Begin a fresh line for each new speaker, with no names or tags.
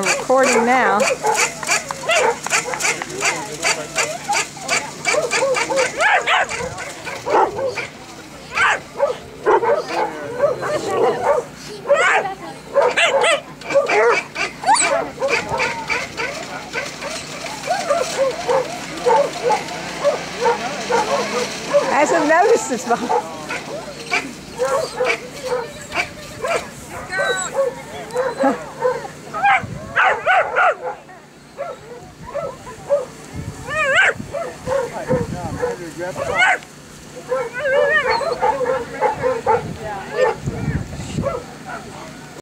recording now. Hasn't noticed this. Grab the